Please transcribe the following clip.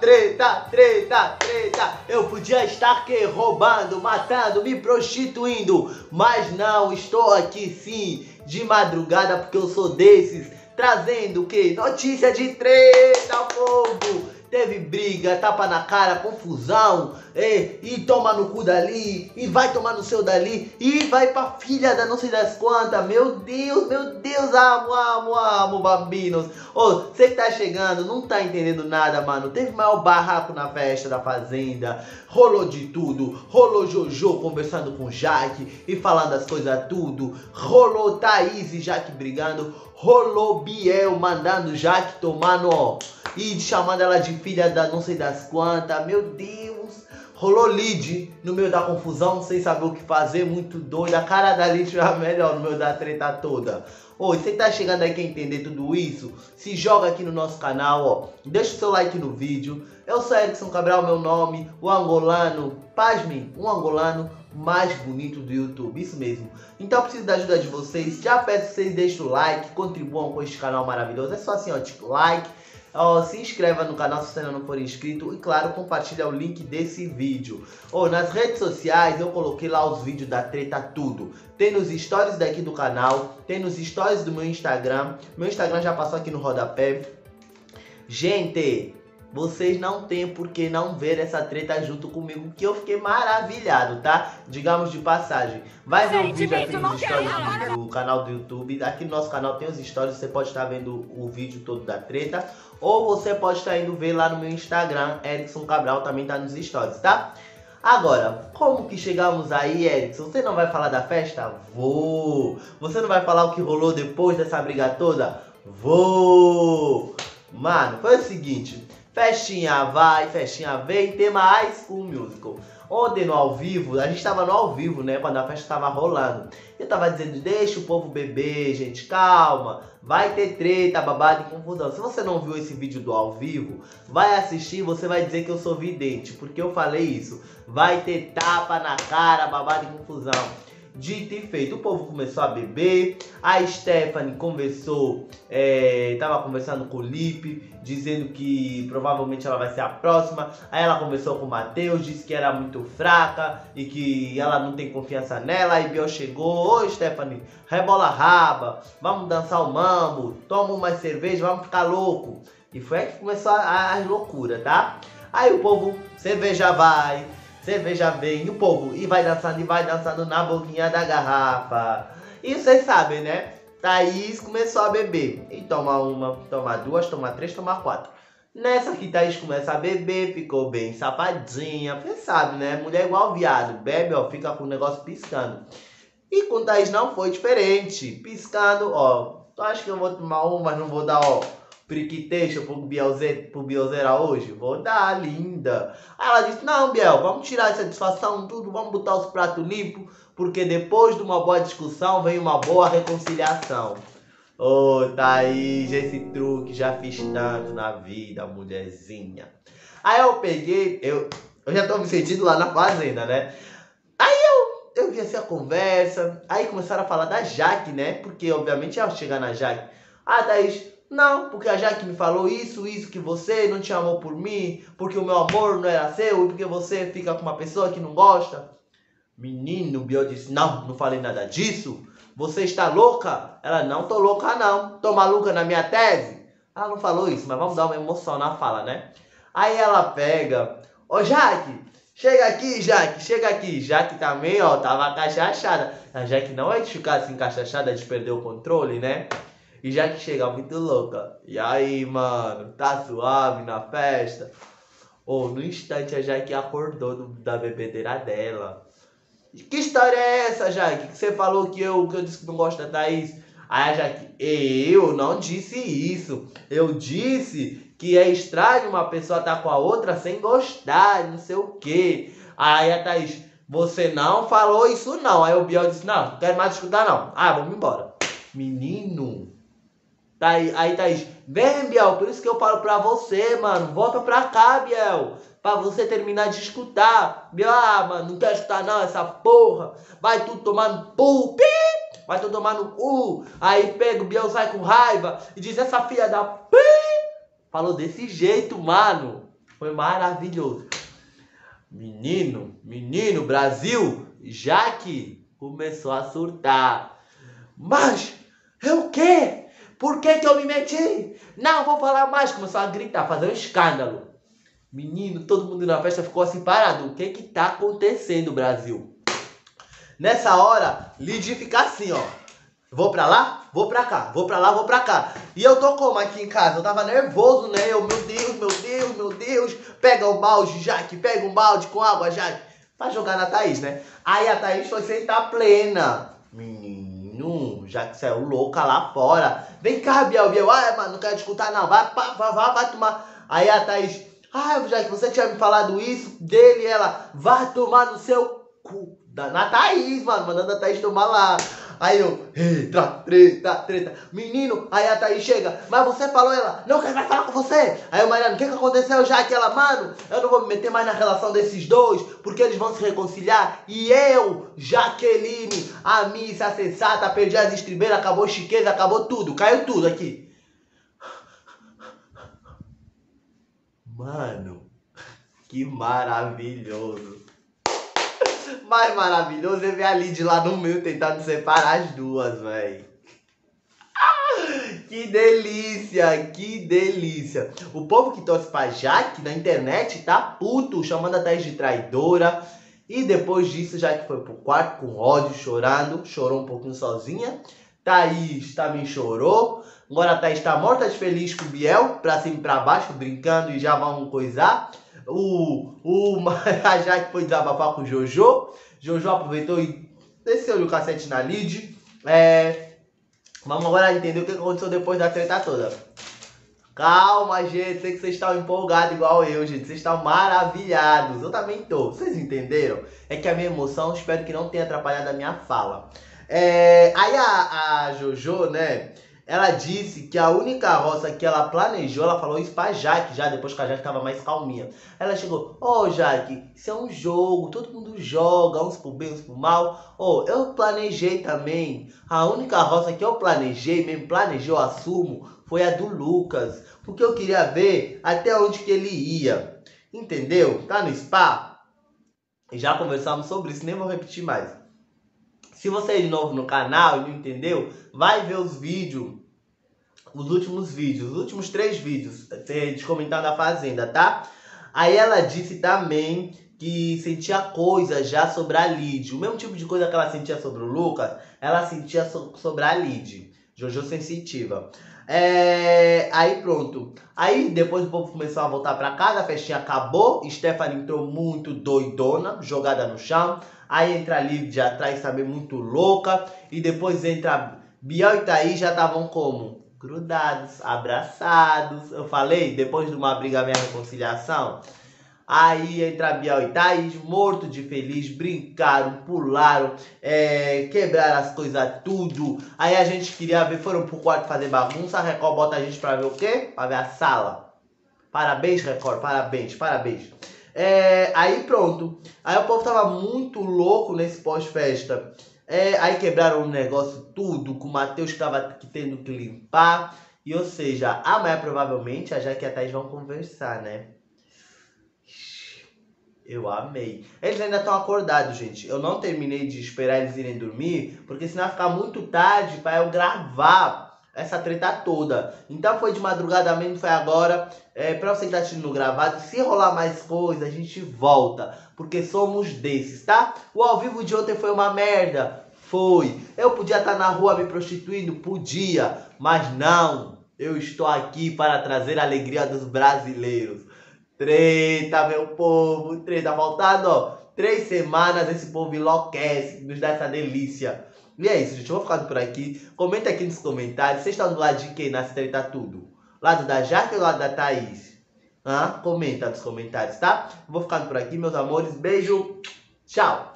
treta, treta, treta. Eu podia estar que roubando, matando, me prostituindo, mas não, estou aqui sim, de madrugada, porque eu sou desses, trazendo que? Notícia de treta, povo! Teve briga, tapa na cara, confusão, e, e toma no cu dali, e vai tomar no seu dali, e vai pra filha da não sei das quantas. Meu Deus, meu Deus, amo, amo, amo, bambinos. Ô, você que tá chegando, não tá entendendo nada, mano. Teve maior barraco na festa da fazenda, rolou de tudo. Rolou Jojo conversando com Jaque e falando as coisas tudo. Rolou Thaís e Jaque brigando. Rolou Biel mandando Jaque tomar no e chamando ela de filha da não sei das quantas. Meu Deus! Rolou lead no meio da confusão, sem saber o que fazer, muito doido. A cara da Lid era melhor no meio da treta toda. Ô, você tá chegando aí quer entender tudo isso? Se joga aqui no nosso canal, ó. Deixa o seu like no vídeo. Eu sou Erickson Cabral, meu nome, o angolano, pasmem, um angolano mais bonito do YouTube, isso mesmo. Então eu preciso da ajuda de vocês. Já peço que vocês deixem o like, contribuam com este canal maravilhoso. É só assim, ó, tipo, like Oh, se inscreva no canal se você ainda não for inscrito e claro, compartilha o link desse vídeo. Oh, nas redes sociais eu coloquei lá os vídeos da treta tudo. Tem nos stories daqui do canal, tem nos stories do meu Instagram. Meu Instagram já passou aqui no rodapé. Gente, vocês não têm por que não ver essa treta junto comigo, que eu fiquei maravilhado, tá? Digamos de passagem. Vai ver o vídeo aqui nos stories do, canal do YouTube. Aqui no nosso canal tem os stories, você pode estar vendo o vídeo todo da treta. Ou você pode estar indo ver lá no meu Instagram, Erickson Cabral, também tá nos stories, tá? Agora, como que chegamos aí, Erickson? Você não vai falar da festa? Vou! Você não vai falar o que rolou depois dessa briga toda? Vou! Mano, foi o seguinte, Festinha vai, festinha vem, tema High School Musical. Ontem no ao vivo, a gente tava no ao vivo, né? Quando a festa tava rolando. Eu tava dizendo, deixa o povo beber, gente, calma. Vai ter treta, babado e confusão. Se você não viu esse vídeo do ao vivo, vai assistir você vai dizer que eu sou vidente. Porque eu falei isso. Vai ter tapa na cara, babado e confusão. Dito e feito, o povo começou a beber, a Stephanie conversou, é, tava conversando com o Lipe, dizendo que provavelmente ela vai ser a próxima. Aí ela conversou com o Matheus, disse que era muito fraca e que ela não tem confiança nela. Aí Biel chegou, ô Stephanie, rebola raba, vamos dançar o mambo, toma uma cerveja, vamos ficar louco. E foi aí que começou as loucuras, tá? Aí o povo, cerveja vai, cerveja vem, e o povo, e vai dançando, e vai dançando na boquinha da garrafa. E vocês sabem, né? Thaís começou a beber. E toma uma, toma duas, toma três, toma quatro. Nessa que Thaís começa a beber, ficou bem sapadinha. Você sabe, né? Mulher é igual viado. Bebe, ó, fica com o negócio piscando. E com Thaís não foi diferente. Piscando, ó. Tu acha que eu vou tomar uma, mas não vou dar, ó Priquiteixo pro, Bielze, pro Bielzeira hoje? Vou dar, linda. Aí ela disse, não, Biel, vamos tirar essa satisfação tudo, vamos botar os pratos limpos, porque depois de uma boa discussão vem uma boa reconciliação. Ô, oh, Thaís, esse truque já fiz tanto na vida, mulherzinha. Aí eu peguei, eu, eu já tô me sentindo lá na fazenda, né? Aí eu, eu vi essa conversa, aí começaram a falar da Jaque, né? Porque obviamente ia chegar na Jaque. Ah, Thaís, não, porque a Jaque me falou isso, isso, que você não te amou por mim, porque o meu amor não era seu, e porque você fica com uma pessoa que não gosta. Menino, Biel disse, não, não falei nada disso. Você está louca? Ela, não tô louca não. Tô maluca na minha tese? Ela não falou isso, mas vamos dar uma emoção na fala, né? Aí ela pega, ô Jaque, chega aqui, Jaque, chega aqui. Jaque também, ó, tava cachachada. A Jaque não é de ficar assim cachachada, de perder o controle, né? E já que chega muito louca. E aí, mano, tá suave na festa? Ou oh, no instante a Jaque acordou do, da bebedeira dela. Que história é essa, Jaque? Que você falou que eu, que eu disse que não gosto da Thaís? Aí a Jaque, eu não disse isso. Eu disse que é estranho uma pessoa estar tá com a outra sem gostar, não sei o quê. Aí a Thaís, você não falou isso não. Aí o Biel disse, não, não quero mais escutar não. Ah, vamos embora. Menino, Tá aí, aí Thaís, vem Biel, por isso que eu falo pra você, mano, volta pra cá, Biel, pra você terminar de escutar. Biel, ah, mano, não quero escutar não, essa porra, vai tudo tomar no cu, vai tudo tomar no cu. Aí pega o Biel, sai com raiva e diz, essa filha da falou desse jeito, mano. Foi maravilhoso. Menino, menino, Brasil, Jaque começou a surtar. Mas, eu o quê? Por que, que eu me meti? Não, vou falar mais. Começou a gritar, fazer um escândalo. Menino, todo mundo na festa ficou assim parado. O que que tá acontecendo, Brasil? Nessa hora, Lid fica assim, ó. Vou pra lá, vou pra cá, vou pra lá, vou pra cá. E eu tô como aqui em casa? Eu tava nervoso, né? Eu, meu Deus, meu Deus, meu Deus. Pega o balde, Jaque, pega um balde com água, Jaque. Pra jogar na Thaís, né? Aí a Thaís foi sentar plena. Menino, já que saiu louca lá fora. Vem cá, Biel, Biel. Ai, mano, não quero escutar não. Vai, vai, vai, vai tomar. Aí a Thaís, ah, já que você tinha me falado isso dele, ela, vai tomar no seu cu. Na Thaís, mano, mandando a Thaís tomar lá. Aí eu, eita, treta, treta. Menino, aí a Thaís chega, mas você falou ela, não, quem vai falar com você? Aí o Mariano, o que, que aconteceu já? Que ela, mano, eu não vou me meter mais na relação desses dois, porque eles vão se reconciliar. E eu, Jaqueline, a missa, sensata, perdi as estribeiras, acabou o chiqueza, acabou tudo, caiu tudo aqui. Mano, que maravilhoso mais maravilhoso é ver a Lid lá no meio tentando separar as duas, velho. Que delícia, que delícia. O povo que torce pra Jaque na internet tá puto, chamando a Thaís de traidora. E depois disso, Jaque foi pro quarto com ódio, chorando. Chorou um pouquinho sozinha. Thaís também chorou. Agora a Thaís tá morta de feliz com o Biel, pra cima e pra baixo, brincando e já vão coisar. O, o a Jaque foi desabafar com o Jojo. Jojo aproveitou e desceu o cassete na lead. É, vamos agora entender o que aconteceu depois da treta toda. Calma, gente. Sei que vocês estão empolgados igual eu, gente. Vocês estão maravilhados. Eu também tô. Vocês entenderam? É que a minha emoção, espero que não tenha atrapalhado a minha fala. É, aí a, a Jojo, né? Ela disse que a única roça que ela planejou, ela falou isso pra Jaque já, depois que a Jaque tava mais calminha. Ela chegou, ô oh, Jaque, isso é um jogo, todo mundo joga, uns por bem, uns por mal. Ô, oh, eu planejei também. A única roça que eu planejei, mesmo planejei, eu assumo, foi a do Lucas. Porque eu queria ver até onde que ele ia. Entendeu? Tá no spa? Já conversamos sobre isso, nem vou repetir mais. Se você é de novo no canal e não entendeu, vai ver os vídeos, os últimos vídeos, os últimos três vídeos de comentar da Fazenda, tá? Aí ela disse também que sentia coisa já sobre a Lid. O mesmo tipo de coisa que ela sentia sobre o Lucas, ela sentia so sobre a Lid. Jojo sensitiva. É... Aí pronto. Aí depois o povo começou a voltar pra casa, a festinha acabou. Stephanie entrou muito doidona, jogada no chão. Aí entra a Lívia atrás também muito louca. E depois entra Biel e Thaís já estavam como? Grudados, abraçados. Eu falei, depois de uma briga minha reconciliação. Aí entra Biel e Thaís, morto de feliz, brincaram, pularam, é, quebraram as coisas tudo. Aí a gente queria ver, foram pro quarto fazer bagunça. A Record bota a gente pra ver o quê? Pra ver a sala. Parabéns, Record, parabéns, parabéns. É, aí pronto. Aí o povo tava muito louco nesse pós-festa. É, aí quebraram o negócio tudo, com o Matheus que tava tendo que limpar. E ou seja, amanhã provavelmente a Jaque e a Thaís vão conversar, né? Eu amei. Eles ainda estão acordados, gente. Eu não terminei de esperar eles irem dormir, porque senão vai ficar muito tarde para eu gravar essa treta toda. Então foi de madrugada mesmo, foi agora. É, pra você que tá assistindo gravado, se rolar mais coisa, a gente volta. Porque somos desses, tá? O ao vivo de ontem foi uma merda. Foi. Eu podia estar tá na rua me prostituindo? Podia. Mas não. Eu estou aqui para trazer a alegria dos brasileiros. Treta, meu povo. Treta. Faltando, ó, três semanas, esse povo enlouquece. Nos dá essa delícia. E é isso, gente. Eu vou ficando por aqui. Comenta aqui nos comentários. Vocês estão do lado de quem nessa treta tudo? Lado da Jaque ou lado da Thaís? Hã? Comenta nos comentários, tá? Vou ficando por aqui, meus amores. Beijo. Tchau.